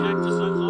Check us on